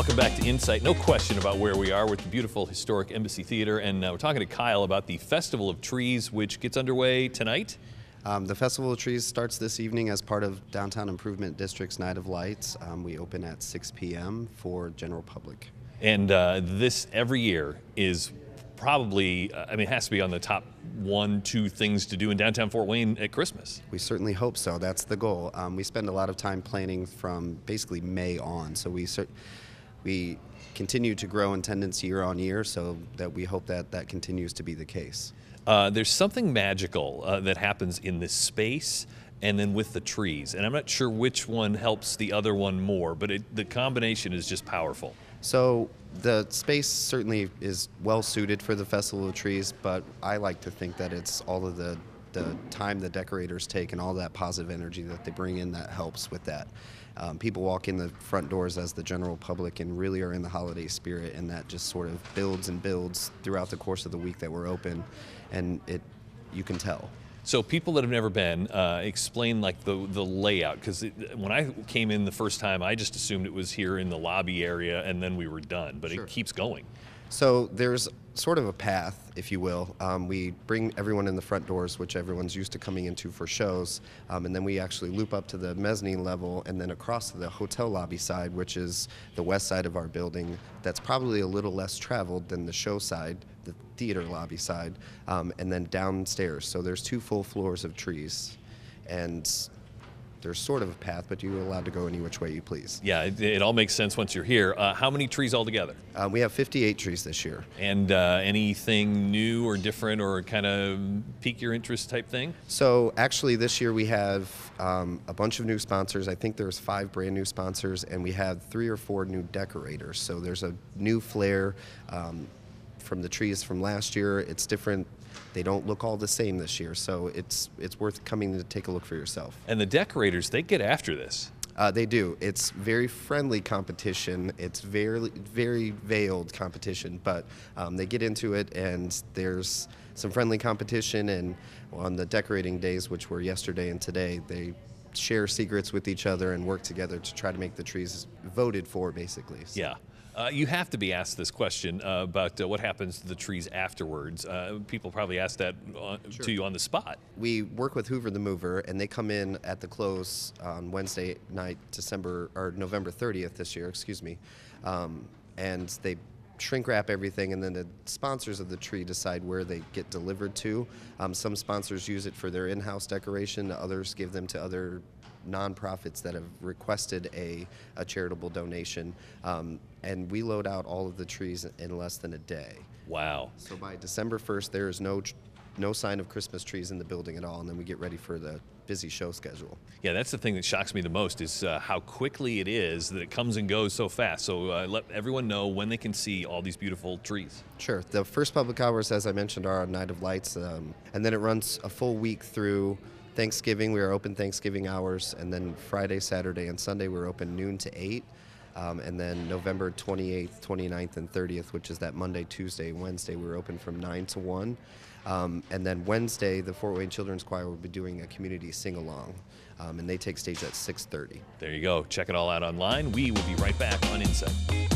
welcome back to Insight. No question about where we are. We're at the beautiful historic Embassy Theatre, and uh, we're talking to Kyle about the Festival of Trees, which gets underway tonight. Um, the Festival of Trees starts this evening as part of Downtown Improvement District's Night of Lights. Um, we open at 6 p.m. for general public. And uh, this every year is probably, uh, I mean, it has to be on the top one, two things to do in downtown Fort Wayne at Christmas. We certainly hope so. That's the goal. Um, we spend a lot of time planning from basically May on, so we cer- we continue to grow in attendance year on year, so that we hope that that continues to be the case. Uh, there's something magical uh, that happens in this space and then with the trees. And I'm not sure which one helps the other one more, but it, the combination is just powerful. So the space certainly is well suited for the Festival of Trees, but I like to think that it's all of the the time the decorators take and all that positive energy that they bring in that helps with that. Um, people walk in the front doors as the general public and really are in the holiday spirit, and that just sort of builds and builds throughout the course of the week that we're open, and it you can tell. So people that have never been, uh, explain like the the layout because when I came in the first time, I just assumed it was here in the lobby area and then we were done, but Sure. it keeps going. So there's sort of a path, if you will. Um, we bring everyone in the front doors, which everyone's used to coming into for shows, um, and then we actually loop up to the mezzanine level and then across to the hotel lobby side, which is the west side of our building. That's probably a little less traveled than the show side, the theater lobby side, um, and then downstairs. So there's two full floors of trees, and there's sort of a path, but you're allowed to go any which way you please. Yeah, it, it all makes sense once you're here. Uh, how many trees altogether? Uh, we have 58 trees this year. And uh, anything new or different or kind of pique your interest type thing? So actually, this year we have um, a bunch of new sponsors. I think there's five brand new sponsors, and we have three or four new decorators. So there's a new flair um, from the trees from last year. It's different. They don't look all the same this year, so it's it's worth coming to take a look for yourself. And the decorators, they get after this. Uh, they do. It's very friendly competition. It's very, very veiled competition, but um, they get into it, and there's some friendly competition. And on the decorating days, which were yesterday and today, they share secrets with each other and work together to try to make the trees voted for, basically. So- Yeah. Uh, you have to be asked this question uh, about uh, what happens to the trees afterwards. Uh, people probably ask that uh, to you on the spot. we work with Hoover the Mover, and they come in at the close on Wednesday night, December or November 30th this year, excuse me, um, and they shrink wrap everything, and then the sponsors of the tree decide where they get delivered to. Um, some sponsors use it for their in-house decoration; others give them to other nonprofits that have requested a, a charitable donation. Um, and we load out all of the trees in less than a day. Wow. So by December 1st, there is no no sign of Christmas trees in the building at all, and then we get ready for the busy show schedule. Yeah, that's the thing that shocks me the most is uh, how quickly it is that it comes and goes so fast. So uh, let everyone know when they can see all these beautiful trees. Sure. The first public hours, as I mentioned, are on Night of Lights, um, and then it runs a full week through Thanksgiving. We are open Thanksgiving hours, and then Friday, Saturday, and Sunday we're open noon to eight. Um, and then November 28th, 29th, and 30th, which is that Monday, Tuesday, Wednesday, we're open from 9 to 1. Um, and then Wednesday, the Fort Wayne Children's Choir will be doing a community sing-along, um, and they take stage at 6:30. There you go. Check it all out online. We will be right back on Insight.